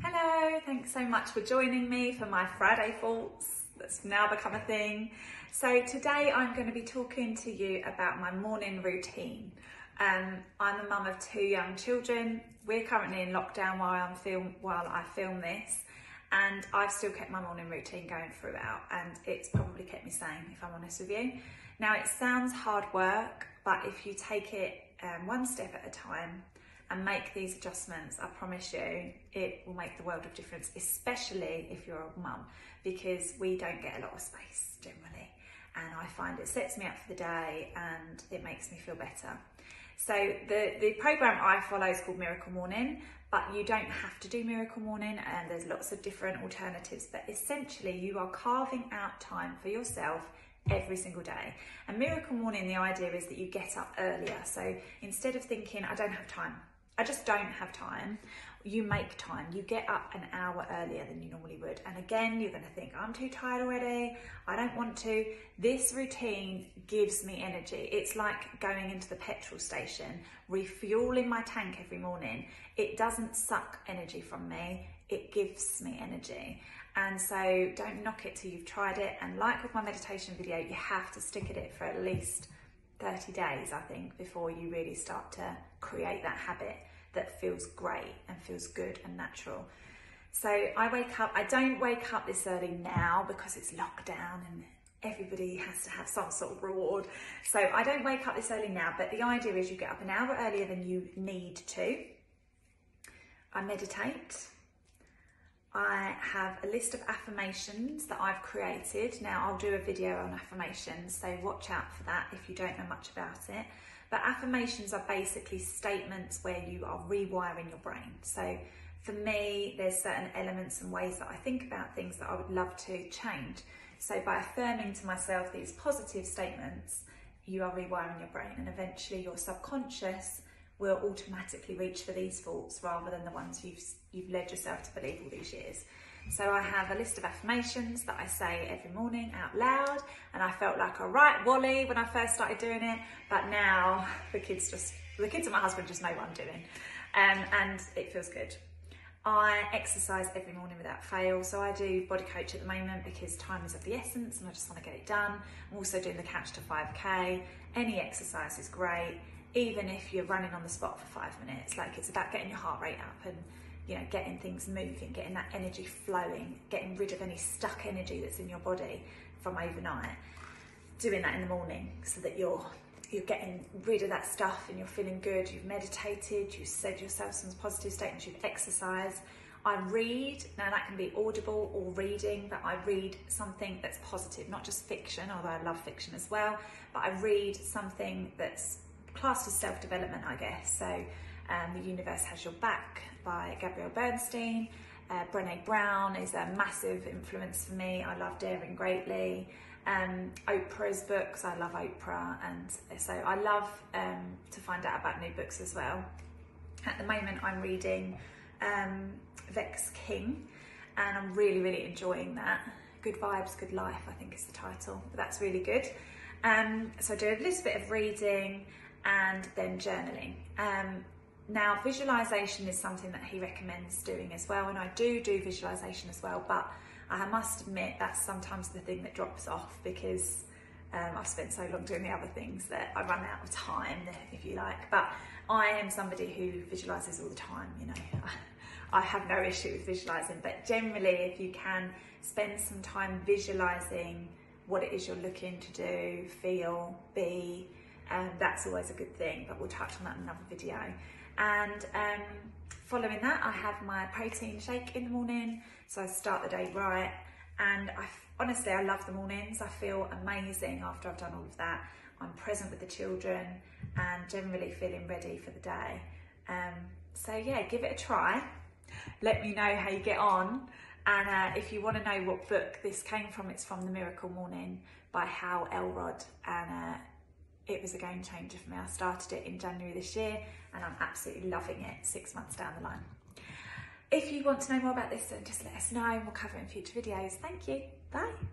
Hello, thanks so much for joining me for my Friday Thoughts. that's now become a thing. So today I'm going to be talking to you about my morning routine. Um, I'm a mum of two young children. We're currently in lockdown while I'm film while I film this, and I've still kept my morning routine going throughout, and it's probably kept me sane if I'm honest with you. Now it sounds hard work, but if you take it um, one step at a time and make these adjustments, I promise you, it will make the world of difference, especially if you're a mum, because we don't get a lot of space generally. And I find it sets me up for the day and it makes me feel better. So the, the program I follow is called Miracle Morning, but you don't have to do Miracle Morning and there's lots of different alternatives, but essentially you are carving out time for yourself every single day. And Miracle Morning, the idea is that you get up earlier. So instead of thinking, I don't have time, I just don't have time. You make time. You get up an hour earlier than you normally would. And again, you're going to think, I'm too tired already. I don't want to. This routine gives me energy. It's like going into the petrol station, refueling my tank every morning. It doesn't suck energy from me, it gives me energy. And so don't knock it till you've tried it. And like with my meditation video, you have to stick at it for at least 30 days, I think, before you really start to create that habit that feels great and feels good and natural. So I wake up, I don't wake up this early now because it's lockdown and everybody has to have some sort of reward. So I don't wake up this early now, but the idea is you get up an hour earlier than you need to. I meditate. I have a list of affirmations that I've created. Now I'll do a video on affirmations, so watch out for that if you don't know much about it. But affirmations are basically statements where you are rewiring your brain. So for me, there's certain elements and ways that I think about things that I would love to change. So by affirming to myself these positive statements, you are rewiring your brain and eventually your subconscious will automatically reach for these thoughts rather than the ones you've, you've led yourself to believe all these years. So I have a list of affirmations that I say every morning out loud, and I felt like a right Wally when I first started doing it, but now the kids just, the kids and my husband just know what I'm doing, um, and it feels good. I exercise every morning without fail, so I do body coach at the moment because time is of the essence and I just want to get it done. I'm also doing the couch to 5k. Any exercise is great, even if you're running on the spot for five minutes. Like it's about getting your heart rate up and you know, getting things moving, getting that energy flowing, getting rid of any stuck energy that's in your body from overnight. Doing that in the morning so that you're you're getting rid of that stuff and you're feeling good. You've meditated, you've said yourself some positive statements, you've exercised. I read, now that can be audible or reading, but I read something that's positive, not just fiction, although I love fiction as well, but I read something that's classed as self development, I guess. So um, The Universe Has Your Back by Gabrielle Bernstein. Uh, Brene Brown is a massive influence for me. I love Daring Greatly. Um, Oprah's books, I love Oprah, and so I love um, to find out about new books as well. At the moment, I'm reading um, Vex King, and I'm really, really enjoying that. Good Vibes, Good Life, I think is the title, but that's really good. Um, so I do a little bit of reading and then journaling. Um, now, visualization is something that he recommends doing as well, and I do do visualization as well, but I must admit that's sometimes the thing that drops off because um, I've spent so long doing the other things that I run out of time, if you like. But I am somebody who visualizes all the time, you know. I have no issue with visualizing, but generally, if you can spend some time visualizing what it is you're looking to do, feel, be, um, that's always a good thing, but we'll touch on that in another video. And um, following that, I have my protein shake in the morning, so I start the day right. And I honestly, I love the mornings. I feel amazing after I've done all of that. I'm present with the children and generally feeling ready for the day. Um, so yeah, give it a try. Let me know how you get on. And uh, if you want to know what book this came from, it's from The Miracle Morning by Hal Elrod. And uh, it was a game changer for me. I started it in January this year and I'm absolutely loving it six months down the line. If you want to know more about this, then just let us know and we'll cover it in future videos. Thank you. Bye.